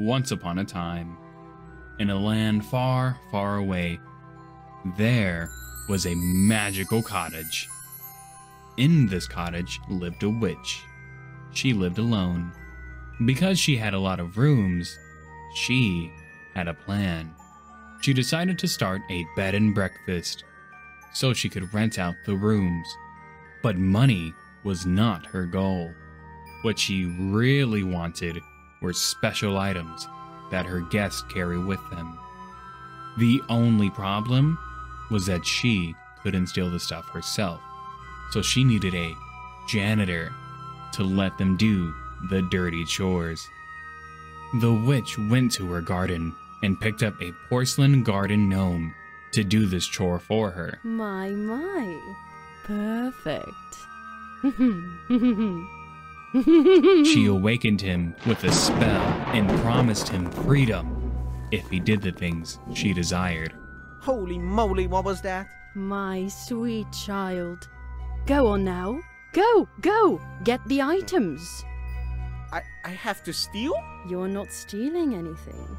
once upon a time, in a land far, far away, there was a magical cottage. In this cottage lived a witch. She lived alone. Because she had a lot of rooms, she had a plan. She decided to start a bed and breakfast so she could rent out the rooms. But money was not her goal. What she really wanted were special items that her guests carry with them. The only problem was that she couldn't steal the stuff herself, so she needed a janitor to let them do the dirty chores. The witch went to her garden and picked up a porcelain garden gnome to do this chore for her. My, my. Perfect. She awakened him with a spell and promised him freedom if he did the things she desired. Holy moly, what was that? My sweet child. Go on now. Go, go. Get the items. I, I have to steal? You're not stealing anything.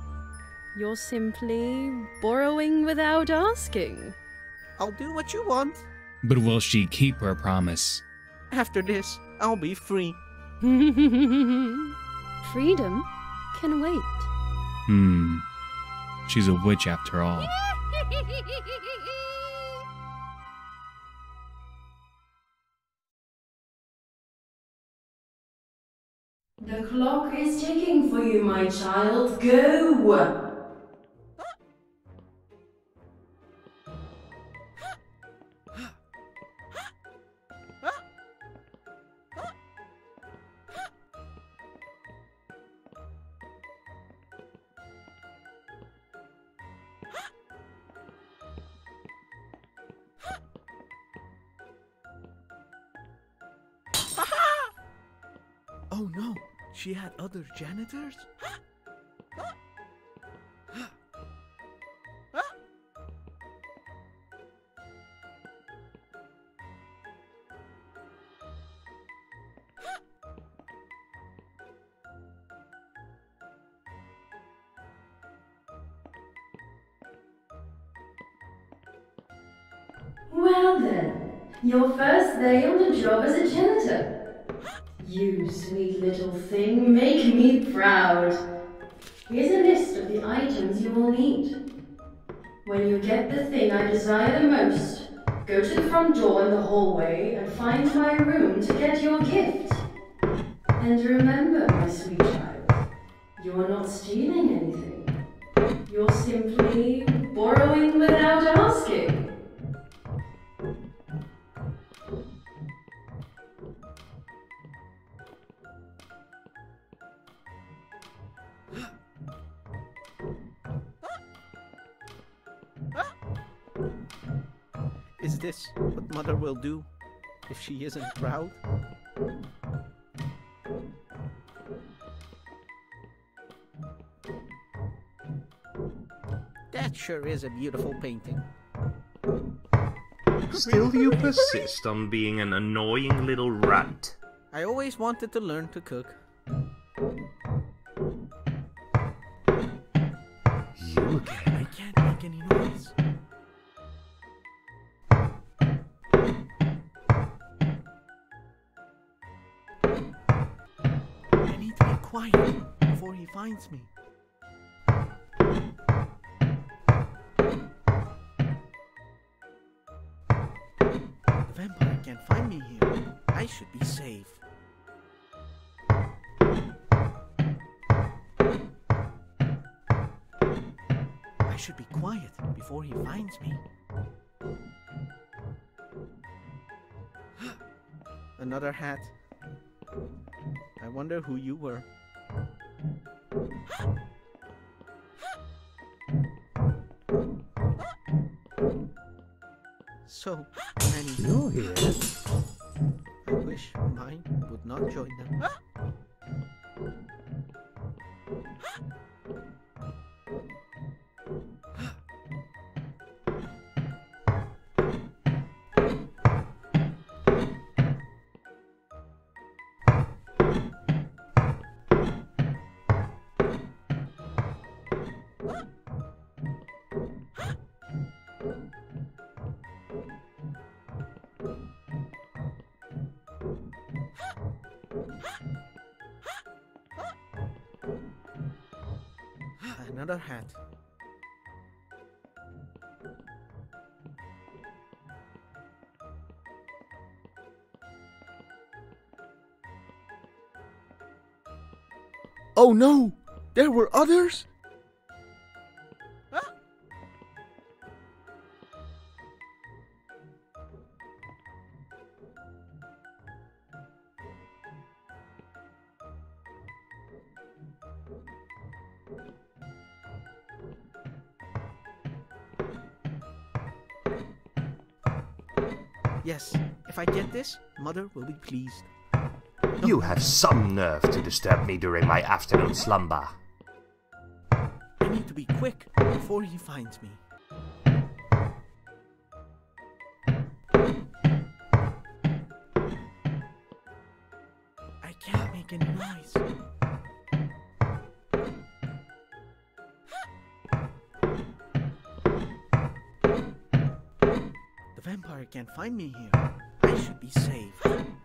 You're simply borrowing without asking. I'll do what you want. But will she keep her promise? After this, I'll be free. Freedom can wait. Hmm. She's a witch after all. The clock is ticking for you, my child. Go! Oh no, she had other janitors? stealing anything. You're simply borrowing without asking. Is this what mother will do if she isn't proud? Sure is a beautiful painting. Still you persist on being an annoying little rat. I always wanted to learn to cook. You again? I can't make any noise. I need to be quiet before he finds me. Vampire can't find me here. I should be safe. I should be quiet before he finds me. Another hat. I wonder who you were. So many. You're here. I wish mine would not join them. Another hat. Oh no! There were others? Mother will be pleased. You have some nerve to disturb me during my afternoon slumber. I need to be quick before he finds me. I can't make any noise. The vampire can't find me here. I should be safe.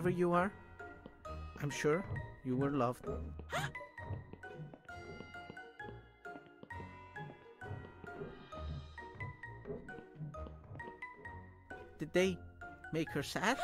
Wherever you are, I'm sure you were loved. Did they make her sad?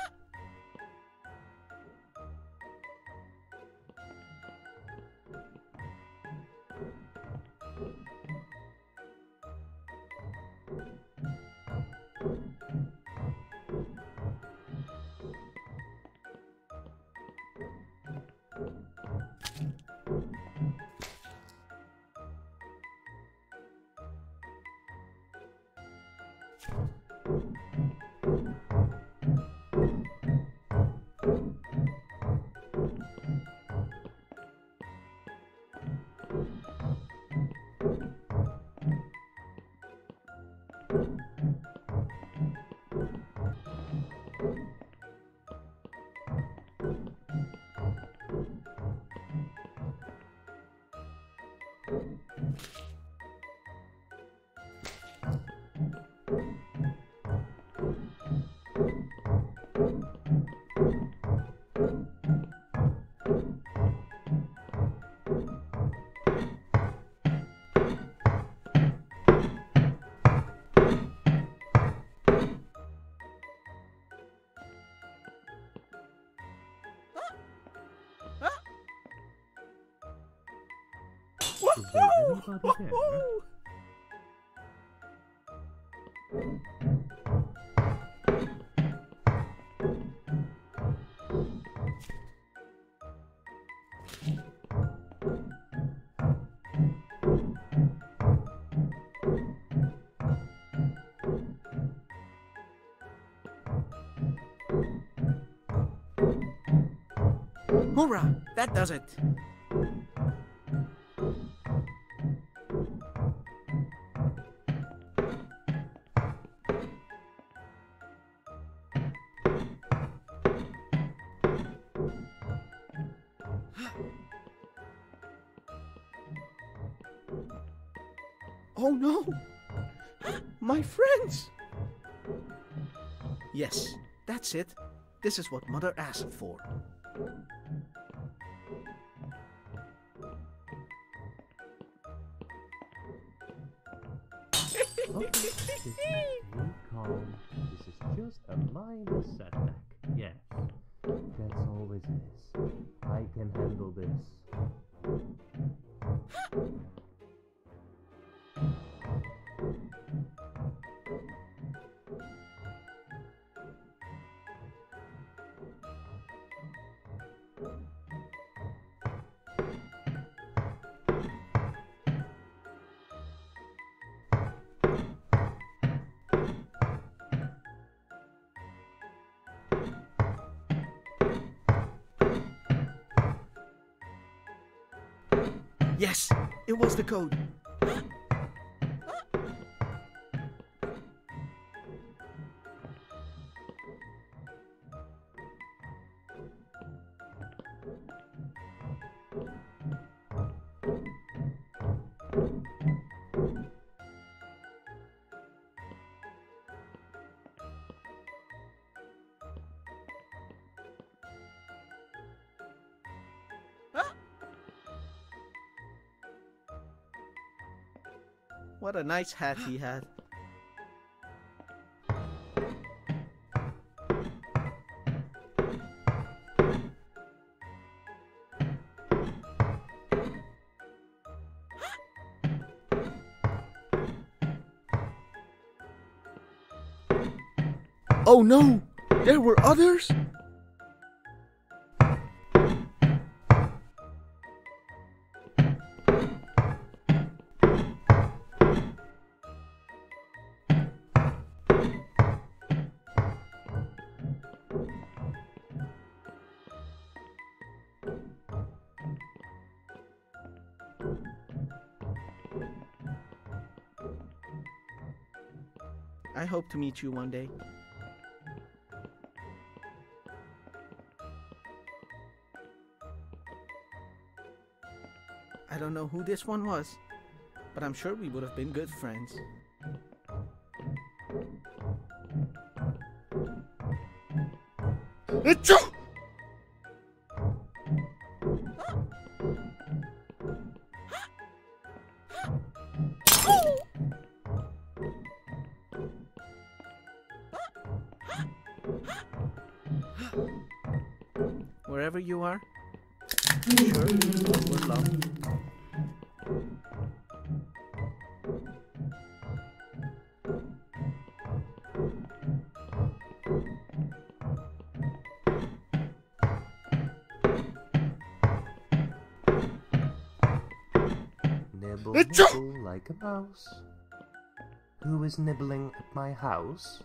Is there anybody there? Hoorah! That does it! Oh no! My friends! Yes, that's it. This is what Mother asked for. Yes, it was the code. What a nice hat he had. Oh no! There were others? Hope to meet you one day. I don't know who this one was, but I'm sure we would have been good friends. Wherever you are, sure you would love. Nibble, nibble like a mouse. Who is nibbling at my house?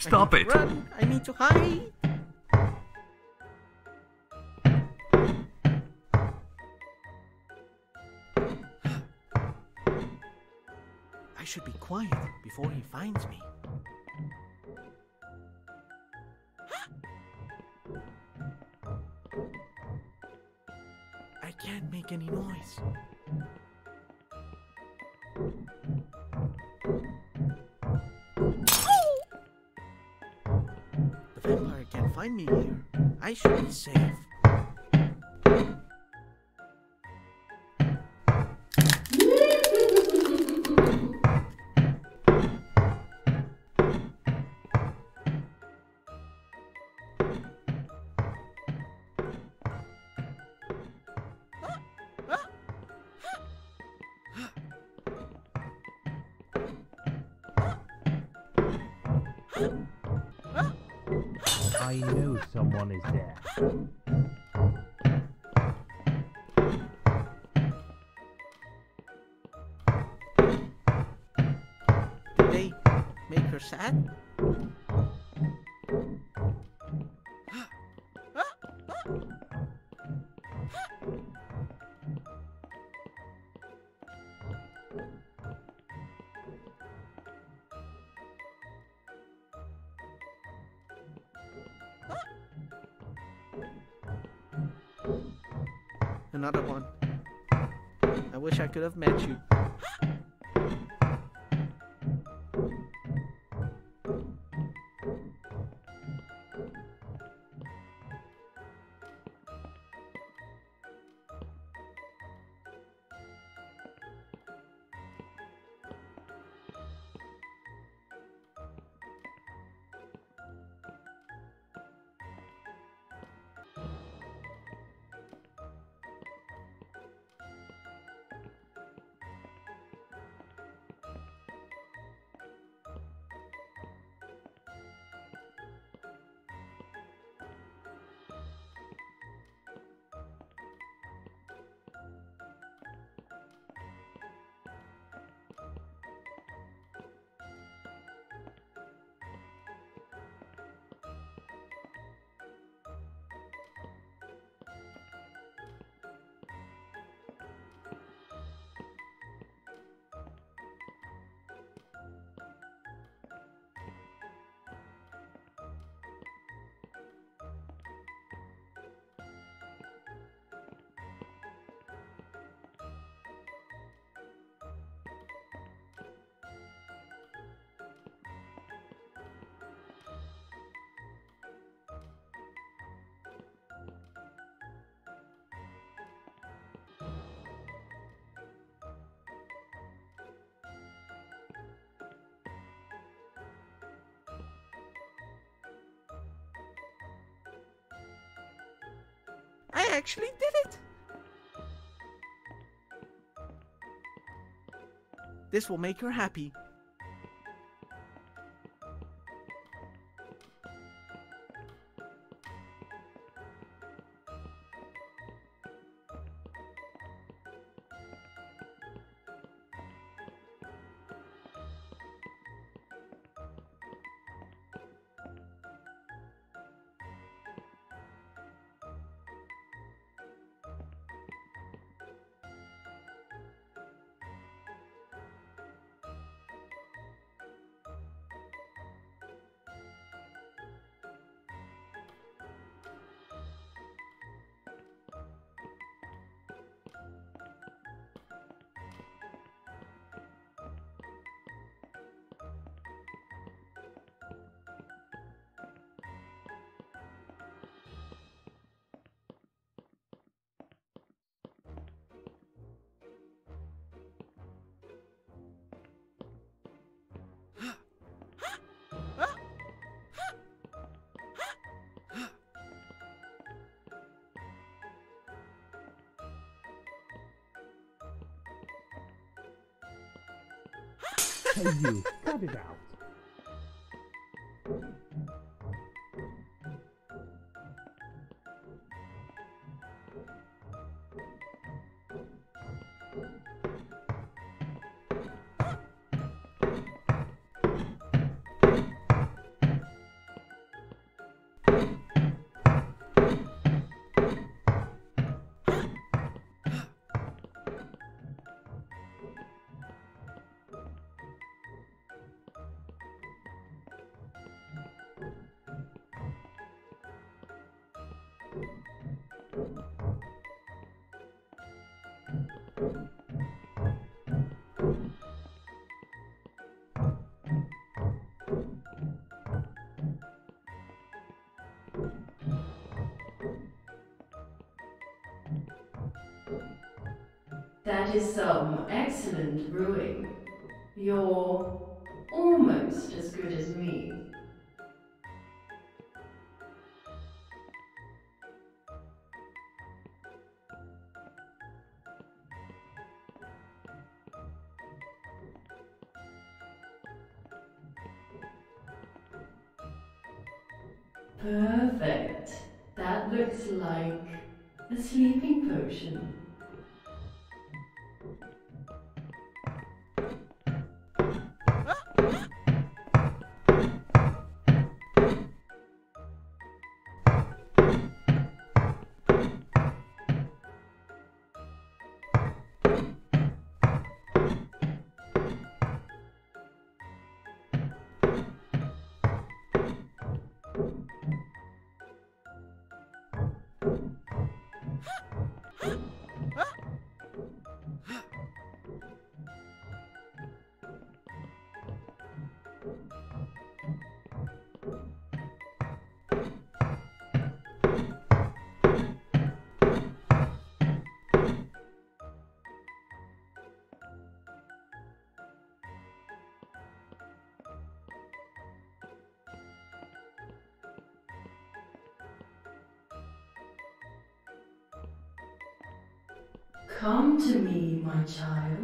Stop it! Run! I need to hide! I should be quiet before he finds me. I can't make any noise. Find me here. I should be safe. I know someone is there. Did they make her sad? Another one. I wish I could have met you. I actually did it! This will make her happy. Hey, you. Cut it out. That is some excellent brewing. You're almost as good as me. Perfect. That looks like a sleeping potion. Come to me, my child.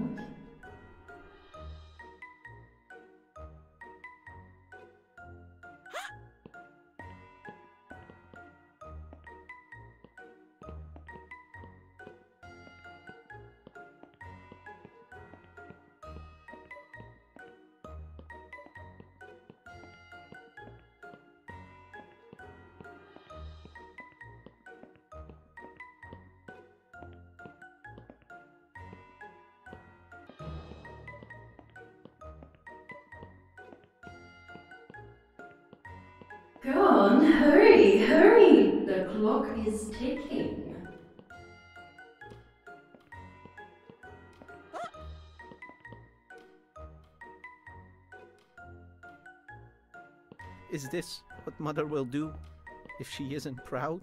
Go on, hurry, hurry! The clock is ticking. Is this what Mother will do if she isn't proud?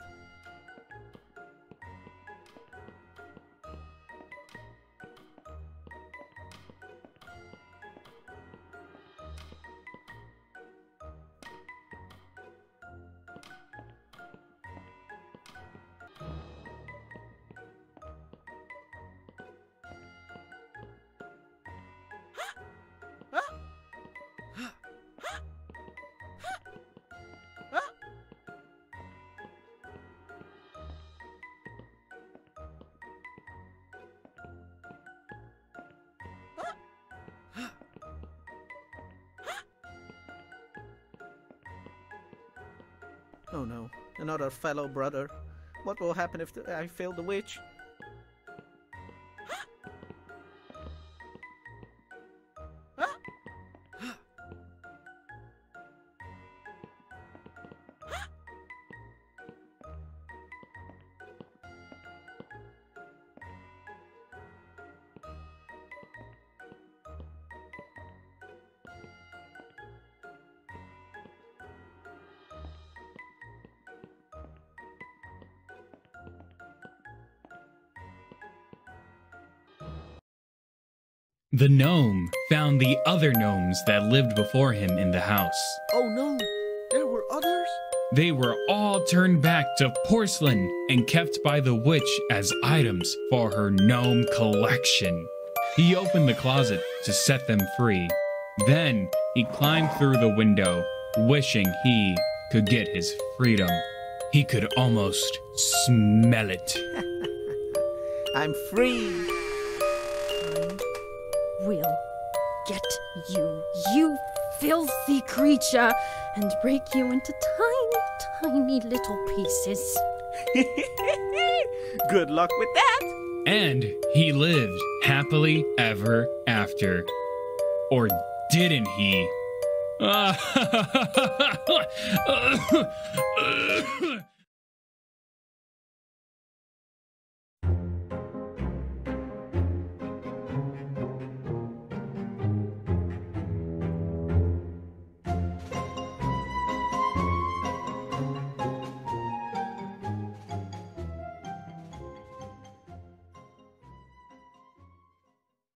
Oh no, another fellow brother. What will happen if I fail the witch? The gnome found the other gnomes that lived before him in the house. Oh no, there were others? They were all turned back to porcelain and kept by the witch as items for her gnome collection. He opened the closet to set them free. Then he climbed through the window, wishing he could get his freedom. He could almost smell it. I'm free! We'll get you, you filthy creature, and break you into tiny, tiny little pieces. Good luck with that! And he lived happily ever after. Or didn't he?